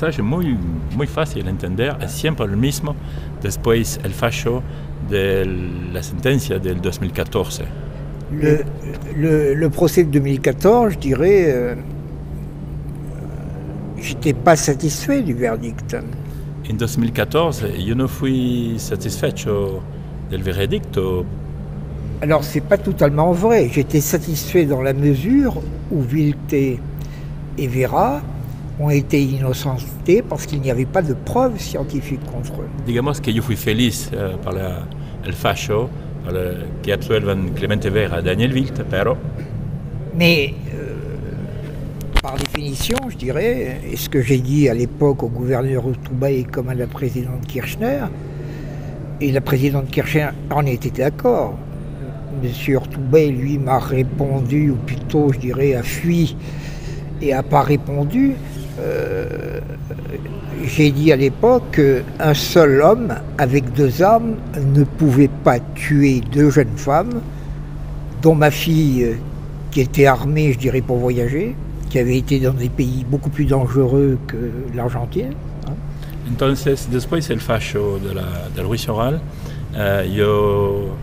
mensaje muy, muy fácil de entender, es siempre el mismo después el fallo de la sentencia del 2014. Le, le, le procès de 2014, je dirais, euh, j'étais pas satisfait du verdict. En 2014 yo no fui satisfecho del veredicto. Alors c'est pas totalement vrai. J'étais satisfait dans la mesure où Vilté et Vera ont été innocentés parce qu'il n'y avait pas de preuves scientifiques contre eux. Digamos que yo fui feliz eh, por la- el fallo el que absuelvan Clemente Vera Daniel Vilt, pero Mais euh, par définition, je dirais, et ce que j'ai dit à l'époque au gouverneur Toubaï comme à la présidente Kirchner, et la présidente Kirchner en était d'accord. Monsieur Toubaï, lui, m'a répondu, ou plutôt, je dirais, a fui et a pas répondu. Euh, j'ai dit à l'époque qu'un seul homme avec deux armes ne pouvait pas tuer deux jeunes femmes, dont ma fille euh, qui était armée, je dirais, pour voyager, qui avait été dans des pays beaucoup plus dangereux que l'Argentine. hein. entonces después del fallo de la- del juicio oral, eh, yo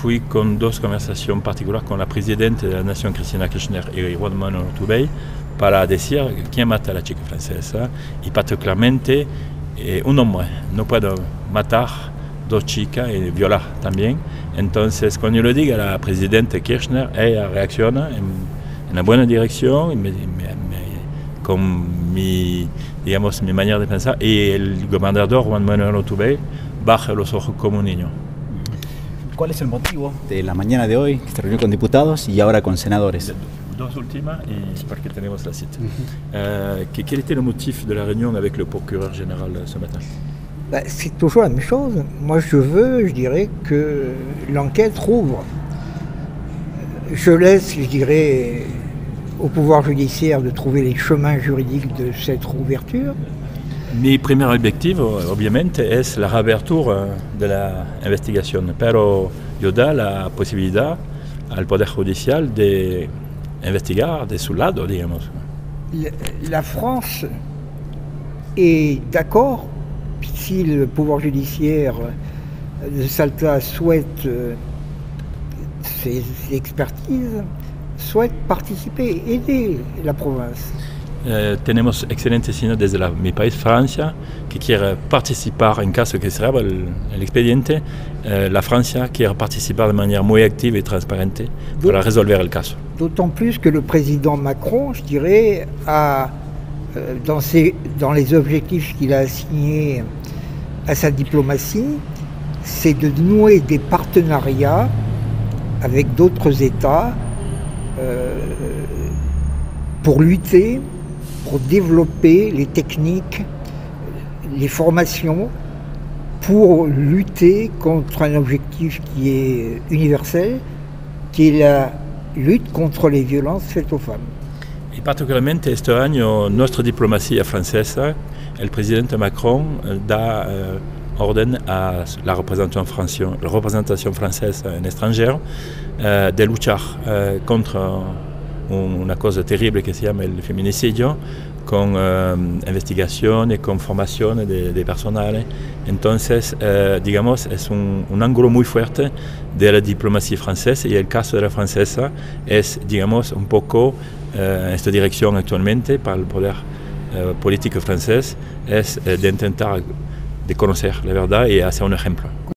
fui con dos conversaciones particulares con la presidenta de la Nación Cristina Kirchner y Juan Manuel Urtubey para decir quién mata a la chica francesa y particularmente eh, un hombre no puede matar dos chicas y violar también. Entonces cuando yo le diga a la presidenta Kirchner, ella reacciona en, en la buena dirección y me- me- me- con de pensar y el gobernador Juan Manuel Urtubey baja los ojos como un niño. ¿Cuál es el motivo? De la mañana de hoy que se reunió con diputados y ahora con senadores? Dos últimas y porque tenemos la cita. Euh, que- quel était le motif de la réunion avec le procureur général ce matin Bah, c'est toujours la même chose. Moi, je veux, je dirais, que l'enquête rouvre. Je laisse, je dirais, au pouvoir judiciaire de trouver les chemins juridiques de cette rouverture. Mi primer objetivo, obviamente, es la reapertura de la investigación, pero yo la posibilidad al Poder Judicial de investigar de su lado, digamos. La France est d'accord si le pouvoir judiciaire de Salta souhaite euh, ces expertises, souhaite participer, aider la province. Eh, tenemos excelentes signos desde la- mi país, Francia, que quiere participar en caso que se abra el, el expediente. Eh, la Francia quiere participar de manera muy activa y transparente para resolver el caso. D'autant plus que le président Macron, je dirais, a, euh, dans, ses- dans les objectifs qu'il a assignés à sa diplomatie, c'est de nouer des partenariats avec d'autres États euh, pour lutter, pour développer les techniques, les formations, pour lutter contre un objectif qui est universel, qui est la lutte contre les violences faites aux femmes. Y particularmente este año nuestra diplomacia francesa, el presidente Macron da eh, orden a la representación, francio- la representación francesa en extranjero eh, de luchar eh, contra un- una cosa terrible que se llama el feminicidio, con eh, investigación y con formación de, de personal. Entonces, eh, digamos, es un, un ángulo muy fuerte de la diplomacia francesa y el caso de la francesa es, digamos, un poco eh, esta dirección actualmente para el poder eh, político francés, es eh, de intentar de conocer la verdad y hacer un ejemplo.